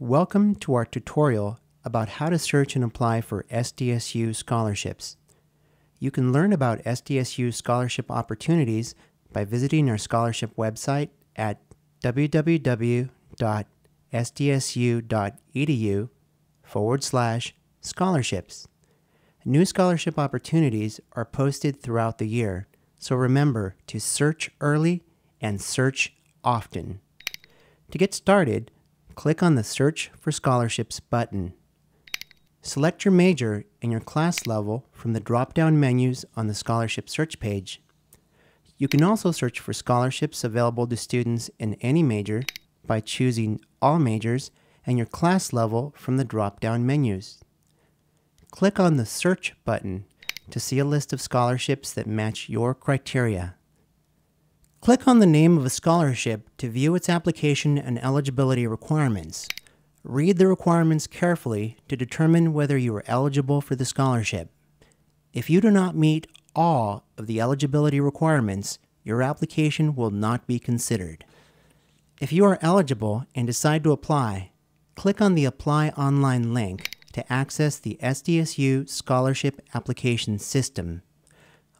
Welcome to our tutorial about how to search and apply for SDSU scholarships. You can learn about SDSU scholarship opportunities by visiting our scholarship website at www.sdsu.edu forward slash scholarships. New scholarship opportunities are posted throughout the year, so remember to search early and search often. To get started, click on the Search for Scholarships button. Select your major and your class level from the drop-down menus on the scholarship search page. You can also search for scholarships available to students in any major by choosing All Majors and your class level from the drop-down menus. Click on the Search button to see a list of scholarships that match your criteria. Click on the name of a scholarship to view its application and eligibility requirements. Read the requirements carefully to determine whether you are eligible for the scholarship. If you do not meet all of the eligibility requirements, your application will not be considered. If you are eligible and decide to apply, click on the Apply Online link to access the SDSU Scholarship Application System.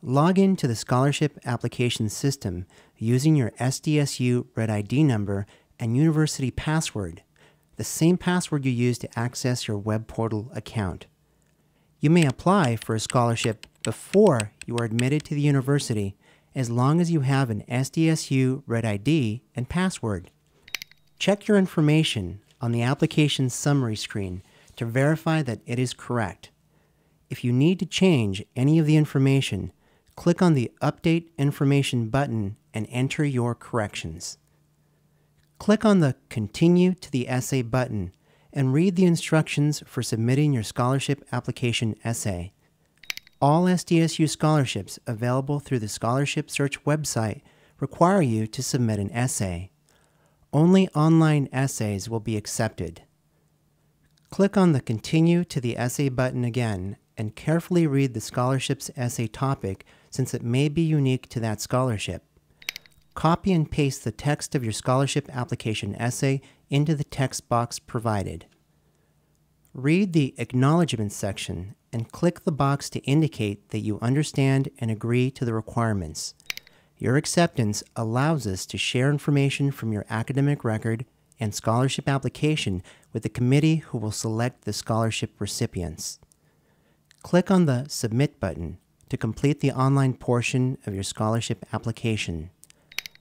Log in to the Scholarship Application System using your SDSU Red ID number and university password, the same password you use to access your web portal account. You may apply for a scholarship before you are admitted to the university as long as you have an SDSU Red ID and password. Check your information on the application summary screen to verify that it is correct. If you need to change any of the information, click on the Update Information button and enter your corrections. Click on the Continue to the Essay button and read the instructions for submitting your scholarship application essay. All SDSU scholarships available through the Scholarship Search website require you to submit an essay. Only online essays will be accepted. Click on the Continue to the Essay button again and carefully read the scholarship's essay topic since it may be unique to that scholarship. Copy and paste the text of your scholarship application essay into the text box provided. Read the Acknowledgement section and click the box to indicate that you understand and agree to the requirements. Your acceptance allows us to share information from your academic record and scholarship application with the committee who will select the scholarship recipients. Click on the Submit button to complete the online portion of your scholarship application.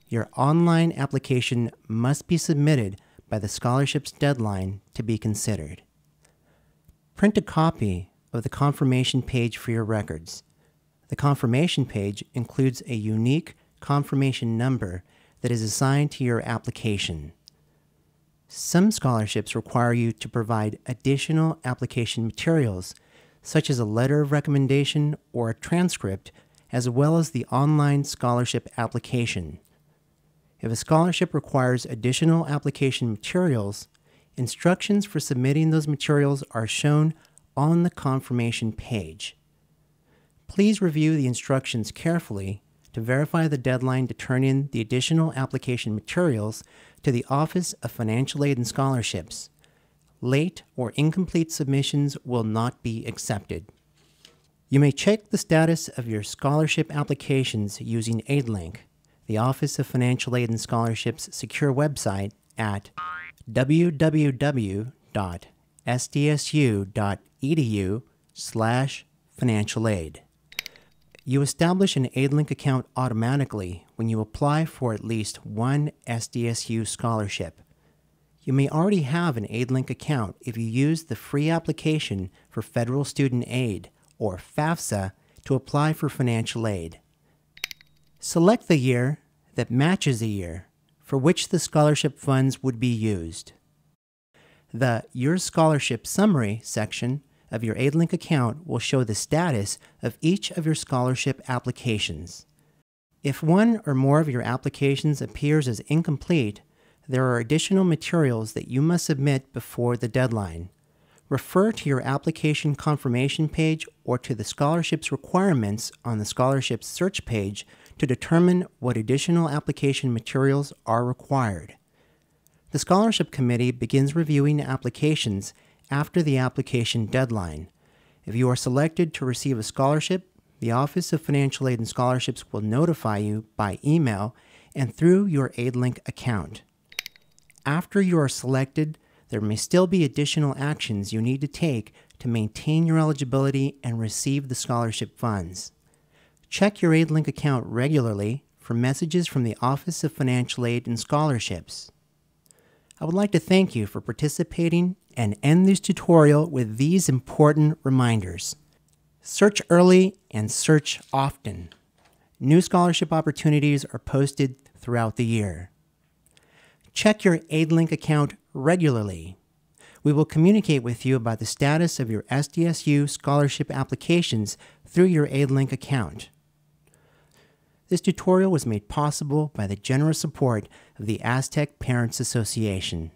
Your online application must be submitted by the scholarship's deadline to be considered. Print a copy of the confirmation page for your records. The confirmation page includes a unique confirmation number that is assigned to your application. Some scholarships require you to provide additional application materials such as a letter of recommendation or a transcript, as well as the online scholarship application. If a scholarship requires additional application materials, instructions for submitting those materials are shown on the confirmation page. Please review the instructions carefully to verify the deadline to turn in the additional application materials to the Office of Financial Aid and Scholarships late or incomplete submissions will not be accepted. You may check the status of your scholarship applications using AidLink, the Office of Financial Aid and Scholarships secure website at www.sdsu.edu slash financial aid. You establish an AidLink account automatically when you apply for at least one SDSU scholarship. You may already have an AidLink account if you use the free application for Federal Student Aid, or FAFSA, to apply for financial aid. Select the year that matches the year for which the scholarship funds would be used. The Your Scholarship Summary section of your AidLink account will show the status of each of your scholarship applications. If one or more of your applications appears as incomplete, there are additional materials that you must submit before the deadline. Refer to your application confirmation page or to the scholarship's requirements on the scholarship search page to determine what additional application materials are required. The Scholarship Committee begins reviewing applications after the application deadline. If you are selected to receive a scholarship, the Office of Financial Aid and Scholarships will notify you by email and through your AidLink account. After you are selected, there may still be additional actions you need to take to maintain your eligibility and receive the scholarship funds. Check your AidLink account regularly for messages from the Office of Financial Aid and Scholarships. I would like to thank you for participating and end this tutorial with these important reminders. Search early and search often. New scholarship opportunities are posted throughout the year. Check your AidLink account regularly. We will communicate with you about the status of your SDSU scholarship applications through your AidLink account. This tutorial was made possible by the generous support of the Aztec Parents Association.